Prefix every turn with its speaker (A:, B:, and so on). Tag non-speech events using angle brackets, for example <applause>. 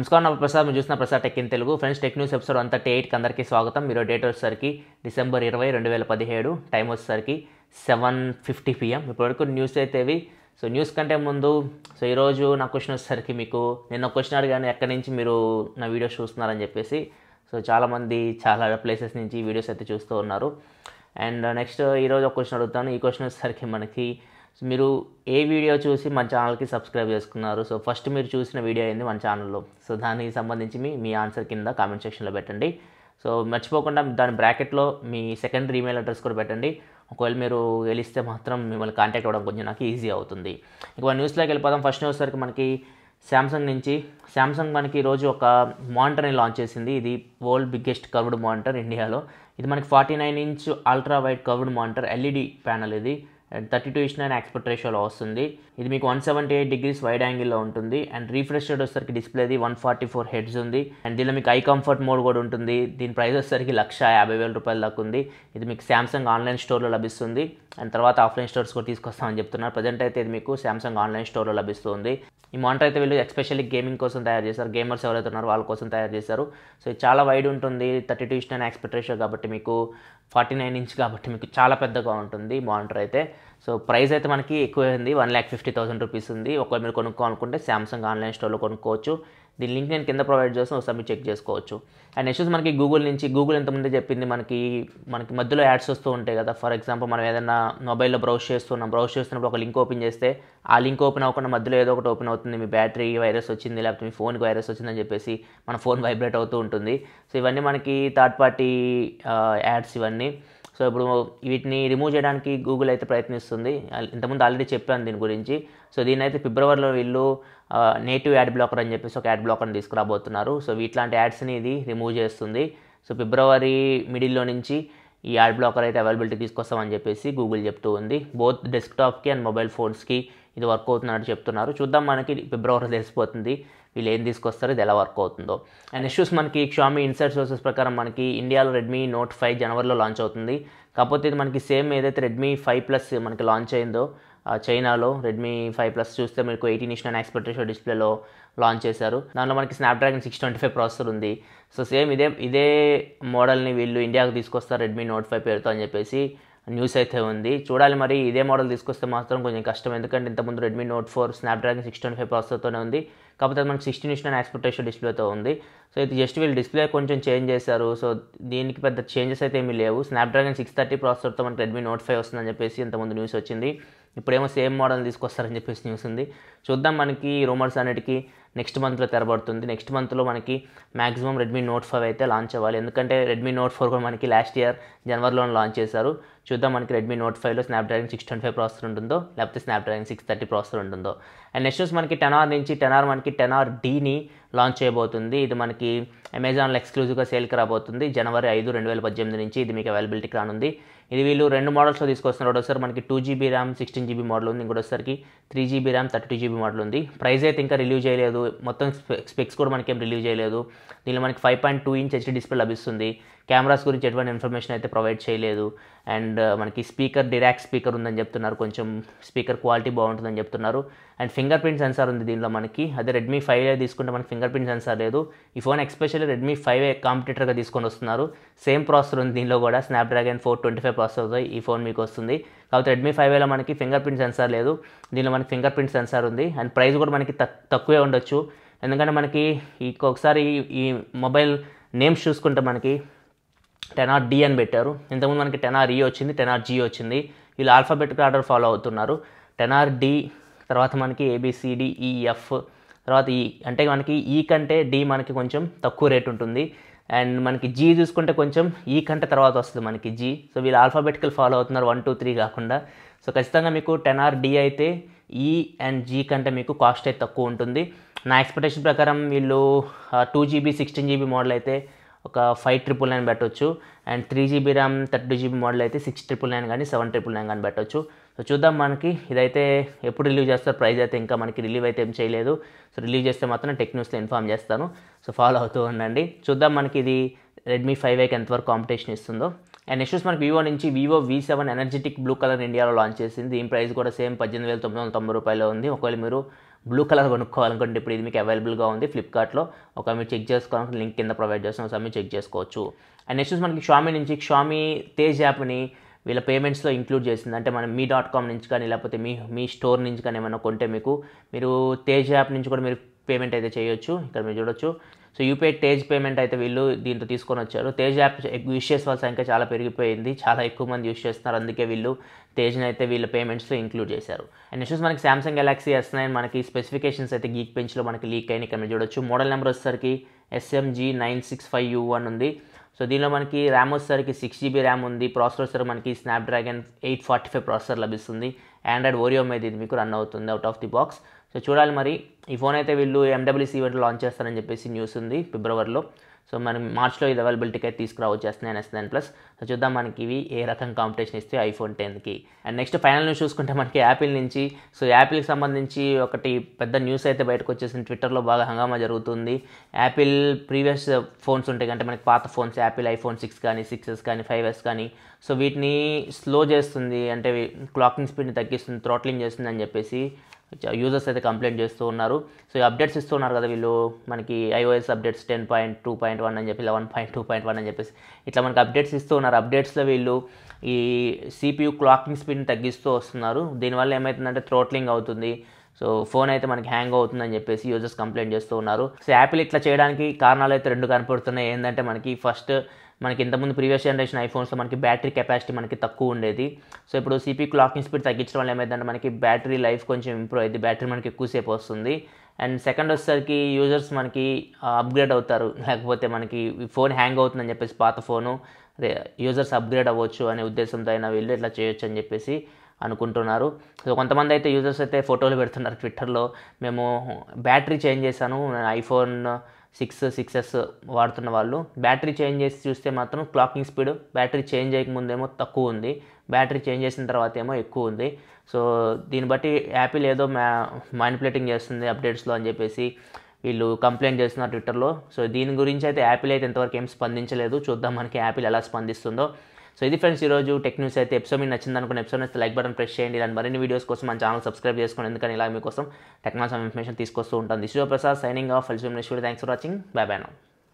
A: నమస్కారం నా ప్రసాద్. మీరు చూసిన Prasad tech in Telugu. Friends tech news episode అంతా ఎయిట్కి అందరికీ స్వాగతం. మీరు డేట్ వచ్చేసరికి డిసెంబర్ ఇరవై రెండు వేల పదిహేడు. టైం వచ్చేసరికి సెవెన్ ఫిఫ్టీ పిఎం. ఇప్పటివరకు న్యూస్ అయితేవి. సో న్యూస్ కంటే ముందు సో ఈరోజు నా క్వశ్చన్ వచ్చేసరికి మీకు నిన్న క్వశ్చన్ అడిగాను ఎక్కడి నుంచి మీరు నా వీడియోస్ చూస్తున్నారని చెప్పేసి. సో చాలామంది చాలా ప్లేసెస్ నుంచి వీడియోస్ అయితే చూస్తూ ఉన్నారు. అండ్ నెక్స్ట్ ఈరోజు ఒక క్వశ్చన్ అడుగుతాను. ఈ క్వశ్చన్ వచ్చేసరికి మనకి మీరు ఏ వీడియో చూసి మన ఛానల్కి సబ్స్క్రైబ్ చేసుకున్నారు సో ఫస్ట్ మీరు చూసిన వీడియో అయింది మన ఛానల్లో. సో దానికి సంబంధించి మీ మీ ఆన్సర్ కింద కామెంట్ సెక్షన్లో పెట్టండి. సో మర్చిపోకుండా దాని బ్రాకెట్లో మీ సెకండరీ ఈమెయిల్ అడ్రస్ కూడా పెట్టండి. ఒకవేళ మీరు గెలిస్తే మాత్రం మిమ్మల్ని కాంటాక్ట్ అవ్వడం కొంచెం నాకు ఈజీ అవుతుంది. ఇక న్యూస్లోకి వెళ్ళిపోదాం. ఫస్ట్ న్యూస్ వరకు మనకి శాంసంగ్ నుంచి. శాంసంగ్ మనకి ఈరోజు ఒక మానిటర్ని లాంచ్ చేసింది. ఇది వరల్డ్ బిగ్గెస్ట్ కర్వ్డ్ మానిటర్ ఇండియాలో. ఇది మనకి forty nine inch ultra wide curved monitor LED panel ఇది. అండ్ థర్టీ టూ ఇచ్చిన ఎక్స్పర్ట్ రేషియోలో వస్తుంది ఇది మీకు one seventy eight degrees wide యాంగిల్లో ఉంటుంది. అండ్ రీఫ్రెష్ రేట్ వచ్చేసరికి డిస్ప్లేది వన్ ఫార్టీ ఫోర్ హెడ్స్ ఉంది. అండ్ దీనిలో మీకు ఐ కంఫర్ట్ మోడ్ కూడా ఉంటుంది. దీని ప్రైస్ వచ్చేసరికి లక్ష యాభై వేల రూపాయల దాకా ఉంది. ఇది మీకు శాంసంగ్ ఆన్లైన్ స్టోర్లో లభిస్తుంది. అండ్ తర్వాత ఆఫ్లైన్ స్టోర్స్ కూడా తీసుకొస్తామని చెప్తున్నారు. ప్రజెంట్ అయితే ఇది మీకు శాంసంగ్ ఆన్లైన్ స్టోర్లో లభిస్తుంది. ఈ మానిటర్ అయితే వీళ్ళు ఎస్పెషల్లీ గేమింగ్ కోసం తయారు చేశారు. గేమర్స్ ఎవరైతే ఉన్నారో వాళ్ళ కోసం తయారు చేశారు. సో ఇది చాలా వైడ్ ఉంటుంది. Thirty two is nine expect ratio కాబట్టి మీకు ఫార్టీ నైన్ ఇంచ్ కాబట్టి మీకు చాలా పెద్దగా ఉంటుంది మానిటర్ అయితే. సో ప్రైస్ అయితే మనకి ఎక్కువ ఉంది one lakh fifty thousand rupees ఉంది. ఒకవేళ మీరు కొనుక్కోవాలనుకుంటే శాంసంగ్ ఆన్లైన్ స్టోర్లో కొనుక్కోవచ్చు. దీని లింక్ నేను కింద ప్రొవైడ్ చేస్తాను ఒకసారి మీరు చెక్ చేసుకోవచ్చు. అండ్ నెక్స్ట్ మనకి గూగుల్ నుంచి గూగుల్ ఇంతకుముందే చెప్పింది మనకి మనకి మధ్యలో యాడ్స్ వస్తూ ఉంటాయి కదా. ఫర్ ఎగ్జాంపుల్ మనం ఏదైనా మొబైల్లో బ్రౌజ్ చేస్తున్నాం బ్రౌజ్ చేస్తున్నప్పుడు ఒక లింక్ ఓపెన్ చేస్తే ఆ లింక్ ఓపెన్ అవ్వకుండా మధ్యలో ఏదో ఒకటి ఓపెన్ అవుతుంది. మీ బ్యాటరీ వైరస్ వచ్చింది లేకపోతే మీ ఫోన్కి వైరస్ వచ్చిందని చెప్పేసి మన ఫోన్ వైబ్రేట్ అవుతూ ఉంటుంది. సో ఇవన్నీ మనకి థర్డ్ పార్టీ యాడ్స్ ఇవన్నీ. సో ఇప్పుడు వీటిని రిమూవ్ చేయడానికి గూగుల్ అయితే ప్రయత్నిస్తుంది. ఇంతకుముందు ఆల్రెడీ చెప్పాను దీని గురించి. సో దీని అయితే ఫిబ్రవరిలో వీళ్ళు నేటివ్ యాడ్ బ్లాకర్ అని చెప్పేసి ఒక యాడ్ బ్లాకర్ని తీసుకురాబోతున్నారు. సో ఇట్లాంటి యాడ్స్ని ఇది రిమూవ్ చేస్తుంది. సో ఫిబ్రవరి మిడిల్లో నుంచి ఈ యాడ్ బ్లాకర్ అయితే అవైలబిలిటీ తీసుకొస్తామని చెప్పేసి గూగుల్ చెప్తూ ఉంది. బోత్ డెస్క్టాప్కి అండ్ మొబైల్ ఫోన్స్కి ఇది వర్క్ అవుతున్నట్టు చెప్తున్నారు. చూద్దాం మనకి ఫిబ్రవరి తెలిసిపోతుంది. వీళ్ళు ఏం తీసుకొస్తారో ఇది ఎలా వర్క్ అవుతుందో. అండ్ ఇష్యూస్ మనకి షామీ ఇన్సైడ్ సోర్సెస్ ప్రకారం మనకి ఇండియాలో రెడ్మీ నోట్ ఫైవ్ జనవరిలో లాంచ్ అవుతుంది. కాకపోతే ఇది మనకి సేమ్ ఏదైతే రెడ్మీ ఫైవ్ ప్లస్ మనకి లాంచ్ అయిందో చైనాలో రెడ్మీ ఫైవ్ ప్లస్ చూస్తే మీకు ఎయిటీన్ ఇష్ నైన్ ఎక్స్పెక్టేషన్ డిస్ప్లేలో లాంచ్ చేశారు. దానిలో మనకి Snapdragon six twenty five processor ఉంది. సో సేమ్ ఇదే ఇదే మోడల్ని వీళ్ళు ఇండియాకు తీసుకొస్తారు రెడ్మీ నోట్ ఫైవ్ పేరుతో అని చెప్పేసి న్యూస్ అయితే ఉంది. చూడాలి మరి ఇదే మోడల్ తీసుకొస్తే మాత్రం కొంచెం కష్టం. ఎందుకంటే ఇంతకుముందు Redmi note four Snapdragon six twenty five ప్రాసెసర్తోనే ఉంది. కాకపోతే మనకి సిక్స్టీన్ ఇష్ నైన్ ఎక్స్పెక్టేషన్ డిస్ప్లేతో ఉంది. సో ఇది జస్ట్ వీళ్ళు డిస్ప్లే కొంచెం చేంజ్ చేశారు. సో దీనికి పెద్ద చేంజెస్ అయితే ఏమీ లేవు. స్నాప్డ్రాగన్ సిక్స్ థర్టీ ప్రాసెసర్తో మనకి రెడ్మీ నోట్ ఫైవ్ వస్తుందని చెప్పేసి ఇంతకుముందు న్యూస్ వచ్చింది. ఇప్పుడేమో సేమ్ మోడల్ తీసుకొస్తారని చెప్పేసి న్యూస్ ఉంది. చూద్దాం మనకి రూమర్స్ అన్నిటికీ నెక్స్ట్ మంత్లో తెరబడుతుంది. నెక్స్ట్ మంత్లో మనకి మ్యాక్సిమం రెడ్మీ నోట్ ఫైవ్ అయితే లాంచ్ అవ్వాలి. ఎందుకంటే రెడ్మీ నోట్ ఫోర్ కూడా మనకి లాస్ట్ ఇయర్ జనవరిలో లాంచ్ చేశారు. చూద్దాం మనకి రెడ్మీ నోట్ ఫైవ్లో Snapdragon six twenty five processor ఉంటుందో లేకపోతే స్నాప్డ్రాగన్ సిక్స్ థర్టీ ప్రాసెసర్ ఉంటుందో. అండ్ నెక్స్ట్ మనకి టెన్ ఆర్ నుంచి టెన్ ఆర్ మనకి టెన్ ఆర్ డీని లాంచ్ చేయబోతుంది. ఇది మనకి అమెజాన్లో ఎక్స్క్లూజివ్గా సేల్కి రాబోతుంది. జనవరి ఐదు రెండు వేల పద్దెనిమిది నుంచి ఇది మీకు అవైలబిలిటీకి రానుంది. ఇది వీళ్ళు రెండు మోడల్స్లో తీసుకొస్తున్నారు ఒకసారి మనకి two GB RAM sixteen GB model ఉంది. ఇంకోటిసరికి three GB RAM thirty two GB model ఉంది. ప్రైస్ అయితే ఇంకా రిలీవ్ చేయలేదు. మొత్తం స్పెక్స్ కూడా మనకి ఏం రిలీవ్ చేయలేదు. దీనిలో మనకి five point two inch HD display లభిస్తుంది. కెమెరాస్ గురించి ఎటువంటి ఇన్ఫర్మేషన్ అయితే ప్రొవైడ్ చేయలేదు. అండ్ uh, మనకి స్పీకర్ డిరాక్ట్ స్పీకర్ ఉందని చెప్తున్నారు. కొంచెం స్పీకర్ క్వాలిటీ బాగుంటుందని చెప్తున్నారు. అండ్ ఫింగర్ ప్రింట్ సెన్సార్ ఉంది దీనిలో మనకి. అదే రెడ్మీ ఫైవ్ తీసుకుంటే మనకి ఫింగర్ ప్రింట్ సెన్సార్ లేదు. ఈ ఫోన్ ఎక్స్పెషల్లీ రెడ్మీ ఫైవ్ కాంపిటేటర్గా తీసుకొని వస్తున్నారు. సేమ్ ప్రాసెసర్ ఉంది దీనిలో కూడా. స్నాప్డ్రాగన్ ఫోర్ ట్వంటీ ఫైవ్ ప్రాసెసర్తో ఈ ఫోన్ మీకు వస్తుంది. కాబట్టి రెడ్మీ ఫైవ్లో మనకి ఫింగర్ ప్రింట్ సెన్సార్ లేదు. దీనిలో మనకి ఫింగర్ ప్రింట్ సెన్సార్ ఉంది. అండ్ ప్రైస్ కూడా మనకి తక్కువే ఉండొచ్చు. ఎందుకంటే మనకి ఇంకొకసారి ఈ మొబైల్ నేమ్స్ చూసుకుంటే మనకి టెన్ ఆర్ డి అని పెట్టారు. ఇంతకుముందు మనకి టెన్ ఆర్ ఈ వచ్చింది టెన్ ఆర్ జీ వచ్చింది. వీళ్ళు ఆల్ఫాబెటిక్ ఆర్డర్ ఫాలో అవుతున్నారు. టెనార్ డి తర్వాత మనకి ఏబిసిడి ఈఎఫ్ తర్వాత ఈ అంటే మనకి ఈ కంటే డి మనకి కొంచెం తక్కువ రేట్ ఉంటుంది. అండ్ మనకి జీ చూసుకుంటే కొంచెం ఈ కంటే తర్వాత వస్తుంది మనకి జీ. సో వీళ్ళు ఆల్ఫాబెటికల్ ఫాలో అవుతున్నారు వన్ టూ త్రీ కాకుండా. సో ఖచ్చితంగా మీకు టెన్ ఆర్ డి అయితే ఈ అండ్ జీ కంటే మీకు కాస్ట్ అయితే తక్కువ ఉంటుంది. నా ఎక్స్పెక్టేషన్ ప్రకారం వీళ్ళు two GB sixteen GB model అయితే ఒక ఫైవ్ ట్రిపుల్ నైన్ పెట్టవచ్చు and three GB RAM thirty GB model అయితే సిక్స్ ట్రిపుల్ నైన్ కానీ సెవెన్ ట్రిపుల్ నైన్ కానీ పెట్టవచ్చు సో చూద్దాం మనకి ఇదైతే ఎప్పుడు రిలీవ్ చేస్తారు ప్రైస్ అయితే ఇంకా మనకి రిలీవ్ అయితే ఏం చేయలేదు. సో రిలీవ్ చేస్తే మాత్రం టెక్ న్యూస్లో ఇన్ఫామ్ చేస్తాను. సో ఫాలో అవుతూ ఉండండి. చూద్దాం మనకి ఇది రెడ్మీ ఫైవ్ ఐకి ఎంతవరకు కాంపిటీషన్ ఇస్తుందో. అండ్ నెక్స్ట్ మనకి వివో నుంచి Vivo V seven energetic blue colour ఇండియాలో లాంచ్ చేసింది. దీని ప్రైస్ కూడా సేమ్ పద్దెనిమిది వేల తొమ్మిది వందల తొంభై రూపాయలు ఉంది. ఒకవేళ మీరు బ్లూ కలర్ కొనుక్కోవాలనుకుంటే ఇప్పుడు ఇది మీకు అవైలబుల్గా ఉంది. ఫ్లిప్కార్ట్లో ఒక మీరు చెక్ చేసుకోవాలంటే లింక్ కింద ప్రొవైడ్ చేస్తాం. ఒకసారి మీరు చెక్ చేసుకోవచ్చు. అండ్ నెక్స్ట్ మనకి షామీ నుంచి షామీ తేజ్ యాప్ని వీళ్ళ పేమెంట్స్లో ఇంక్లూడ్ చేసింది. అంటే మనం మీ డాట్ కామ్ నుంచి కానీ లేకపోతే మీ మీ స్టోర్ నుంచి కానీ ఏమైనా కొంటే మీకు మీరు తేజ్ యాప్ నుంచి కూడా మీరు పేమెంట్ అయితే చేయొచ్చు. ఇక్కడ మీరు చూడొచ్చు. సో యూపీఐ తేజ్ పేమెంట్ అయితే వీళ్ళు దీంతో తీసుకొని వచ్చారు. తేజ్ యాప్ యూస్ చేసే వాళ్ళ సంఖ్య చాలా పెరిగిపోయింది. చాలా ఎక్కువ మంది యూస్ చేస్తున్నారు. అందుకే వీళ్ళు తేజ్ని అయితే వీళ్ళ పేమెంట్స్లో ఇంక్లూడ్ చేశారు. అండ్ నెక్స్ట్ మనకి సామ్సంగ్ గెలాక్సీ ఎస్ నైన్ మనకి స్పెసిఫికేషన్స్ అయితే గీక్ పెంచ్లో మనకి లీక్ అయిన ఇక్కడ మీరు చూడొచ్చు. మోడల్ నెంబర్ వచ్చేసరికి SMG nine six five U one ఉంది. సో దీనిలో మనకి ర్యామ్ వచ్చేసరికి సిక్స్ జీబీ ర్యామ్ ఉంది. ప్రాసెసర్ మనకి Snapdragon eight forty five processor లభిస్తుంది. ఆండ్రాయిడ్ ఓరియో మీద ఇది మీకు రన్ అవుతుంది out of the box so చూడాలి మరి. ఈ ఫోన్ అయితే వీళ్ళు ఎండబ్ల్యూసీ ఈవెంట్ లాంచ్ చేస్తారని చెప్పేసి న్యూస్ ఉంది ఫిబ్రవరిలో. సో మనం మార్చ్లో ఇది అవైలబిలిటీకి అయితే తీసుకురావచ్చేస్తున్నాయి ఎస్ దాని ప్లస్ సో చూద్దాం మనకి ఇవి ఏ రకం కాంపిటీషన్ ఇస్తే ఐఫోన్ టెన్కి అండ్ నెక్స్ట్ ఫైనల్ న్యూస్ చూసుకుంటే మనకి యాపిల్ నుంచి. సో యాపిల్కి సంబంధించి ఒకటి పెద్ద న్యూస్ అయితే బయటకు వచ్చేసింది. ట్విట్టర్లో బాగా హంగామా జరుగుతుంది. యాపిల్ ప్రీవియస్ ఫోన్స్ ఉంటాయి అంటే మనకి పాత ఫోన్స్ యాపిల్ ఐఫోన్ సిక్స్ కానీ సిక్స్ ఎస్ కానీ ఫైవ్ ఎస్ కానీ. సో వీటిని స్లో చేస్తుంది. అంటే క్లాకింగ్ స్పీడ్ని తగ్గిస్తుంది థ్రోట్లింగ్ చేస్తుంది అని చెప్పేసి. యూజర్స్ అయితే కంప్లైంట్ చేస్తూ ఉన్నారు. సో ఈ అప్డేట్స్ ఇస్తున్నారు కదా వీళ్ళు. మనకి iOS updates ten point two point one అని చెప్పి eleven point two point one అని చెప్పేసి. ఇట్లా మనకి అప్డేట్స్ ఇస్తూ ఉన్నారు. అప్డేట్స్లో వీళ్ళు ఈ సిపియూ క్లాకింగ్ స్పీడ్ని తగ్గిస్తూ వస్తున్నారు. దీనివల్ల ఏమవుతుందంటే థ్రోట్లింగ్ అవుతుంది. సో ఫోన్ అయితే మనకి హ్యాంగ్ అవుతుందని చెప్పేసి యూజర్స్ కంప్లైంట్ చేస్తూ ఉన్నారు. సో యాపిల్ ఇట్లా చేయడానికి కారణాలు అయితే రెండు కనపడుతున్నాయి. ఏంటంటే మనకి ఫస్ట్ మనకి ఇంతకుముందు ప్రీవియస్ జనరేషన్ ఐఫోన్స్లో మనకి బ్యాటరీ కెపాసిటీ మనకి తక్కువ ఉండేది. సో ఇప్పుడు సిపి క్లాకింగ్ స్పీడ్ తగ్గించడం వల్ల ఏమైందంటే మనకి బ్యాటరీ లైఫ్ కొంచెం ఇంప్రూవ్ అయింది బ్యాటరీ మనకి ఎక్కువసేపు వస్తుంది. అండ్ సెకండ్ వచ్చేసరికి యూజర్స్ మనకి అప్గ్రేడ్ అవుతారు. <laughs> లేకపోతే మనకి ఫోన్ హ్యాంగ్ అవుతుందని చెప్పేసి పాత ఫోను అదే యూజర్స్ అప్గ్రేడ్ అవ్వచ్చు అనే ఉద్దేశంతో అయినా వెళ్ళి ఇట్లా చేయొచ్చు అని చెప్పేసి అనుకుంటున్నారు. సో కొంతమంది అయితే యూజర్స్ అయితే ఫోటోలు పెడుతున్నారు ట్విట్టర్లో. మేము బ్యాటరీ చేంజ్ చేశాను ఐఫోన్ సిక్స్ సిక్స్ ఎస్ వాడుతున్న వాళ్ళు. బ్యాటరీ చేంజ్ చేసి చూస్తే మాత్రం క్లాకింగ్ స్పీడ్ బ్యాటరీ చేంజ్ చేయకముందేమో తక్కువ ఉంది. బ్యాటరీ చేంజ్ చేసిన తర్వాత ఏమో ఎక్కువ ఉంది. సో దీన్ని బట్టి యాపిల్ ఏదో మ్యా మ్యానిపులేటింగ్ చేస్తుంది అప్డేట్స్లో అని చెప్పేసి వీళ్ళు కంప్లైంట్ చేస్తున్నారు ట్విట్టర్లో సో దీని గురించి అయితే యాపిల్ అయితే ఇంతవరకు ఏం స్పందించలేదు. చూద్దాం మనకి యాపిల్ ఎలా స్పందిస్తుందో. సో ఇది ఫ్రెండ్స్ ఈరోజు టెక్ న్యూస్ అయితే ఎపిసోడ్ మీకు నచ్చింది అనుకున్న ఎపిసోడ్ నచ్చితే లైక్ బటన్ ప్రెస్ చేయండి. ఇలాంటి మరిన్ని వీడియోస్ కోసం మన ఛానల్ సబ్స్క్రైబ్ చేసుకోండి. ఎందుకని ఇలా మీకోసం టెక్నాలజీ ఇన్ఫర్మేషన్ తీసుకొస్తూ ఉంటాను. This Prasad signing off ఫెల్సిమ్ next thanks for watching bye bye నా